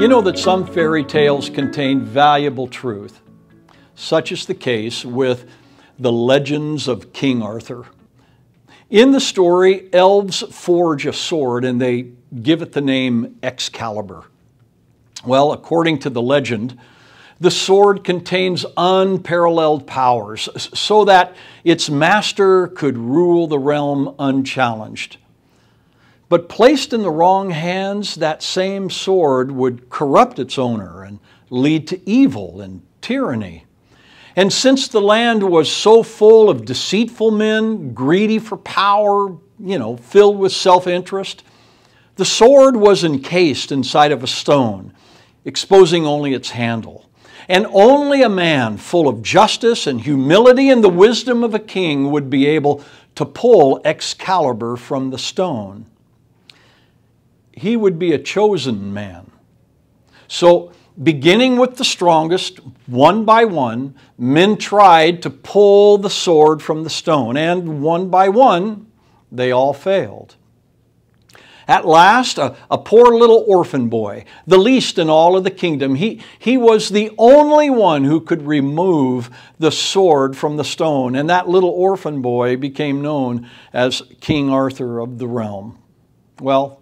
You know that some fairy tales contain valuable truth. Such is the case with the legends of King Arthur. In the story, elves forge a sword and they give it the name Excalibur. Well, according to the legend, the sword contains unparalleled powers so that its master could rule the realm unchallenged. But placed in the wrong hands, that same sword would corrupt its owner and lead to evil and tyranny. And since the land was so full of deceitful men, greedy for power, you know, filled with self interest, the sword was encased inside of a stone, exposing only its handle. And only a man full of justice and humility and the wisdom of a king would be able to pull Excalibur from the stone he would be a chosen man. So, beginning with the strongest, one by one, men tried to pull the sword from the stone, and one by one, they all failed. At last, a, a, poor little orphan boy, the least in all of the kingdom, he, he was the only one who could remove the sword from the stone, and that little orphan boy became known as King Arthur of the realm. Well,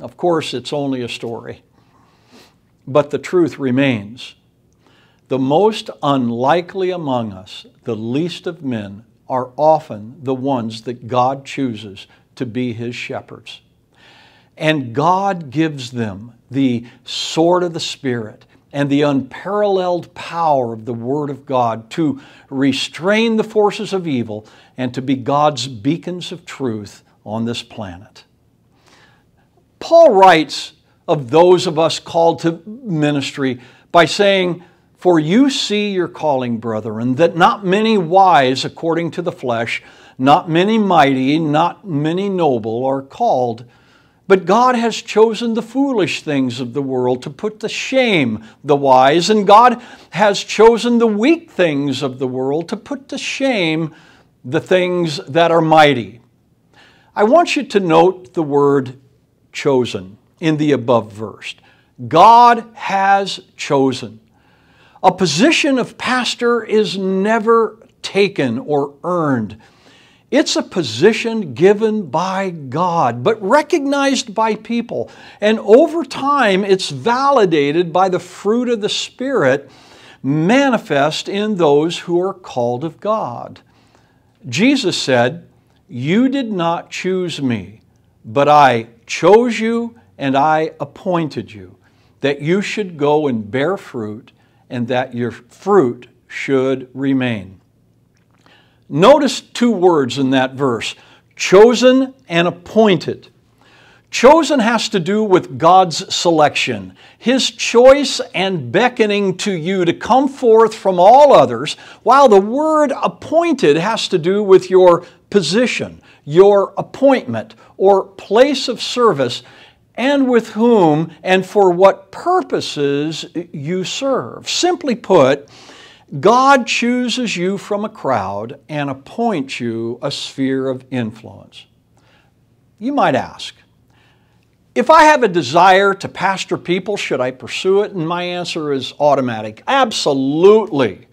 of course, it's only a story, but the truth remains. The most unlikely among us, the least of men, are often the ones that God chooses to be His shepherds. And God gives them the sword of the Spirit and the unparalleled power of the Word of God to restrain the forces of evil and to be God's beacons of truth on this planet. Paul writes of those of us called to ministry by saying, For you see your calling, brethren, that not many wise according to the flesh, not many mighty, not many noble are called. But God has chosen the foolish things of the world to put to shame the wise, and God has chosen the weak things of the world to put to shame the things that are mighty. I want you to note the word chosen in the above verse. God has chosen. A position of pastor is never taken or earned. It's a position given by God, but recognized by people. And over time, it's validated by the fruit of the Spirit manifest in those who are called of God. Jesus said, You did not choose me, but I chose you and I appointed you, that you should go and bear fruit, and that your fruit should remain. Notice two words in that verse chosen and appointed. Chosen has to do with God's selection, His choice and beckoning to you to come forth from all others, while the word appointed has to do with your position, your appointment or place of service, and with whom and for what purposes you serve. Simply put, God chooses you from a crowd and appoints you a sphere of influence. You might ask, if I have a desire to pastor people, should I pursue it? And my answer is automatic absolutely.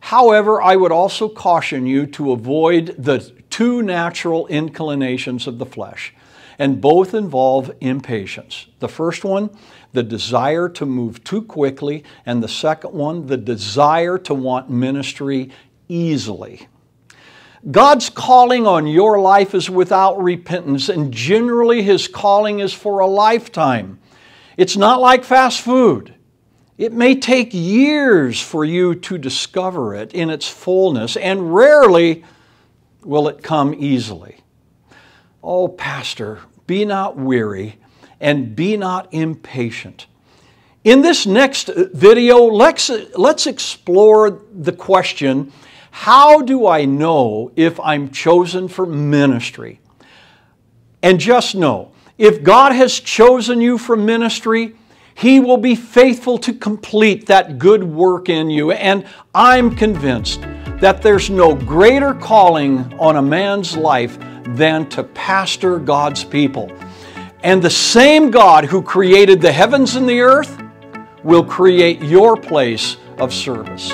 However, I would also caution you to avoid the two natural inclinations of the flesh, and both involve impatience. The first one, the desire to move too quickly, and the second one, the desire to want ministry easily. God's calling on your life is without repentance, and generally His calling is for a lifetime. It's not like fast food. It may take years for you to discover it in its fullness, and rarely will it come easily. Oh, Pastor, be not weary and be not impatient. In this next video, let's, let's explore the question how do I know if I'm chosen for ministry? And just know, if God has chosen you for ministry, He will be faithful to complete that good work in you. And I'm convinced that there's no greater calling on a man's life than to pastor God's people. And the same God who created the heavens and the earth will create your place of service.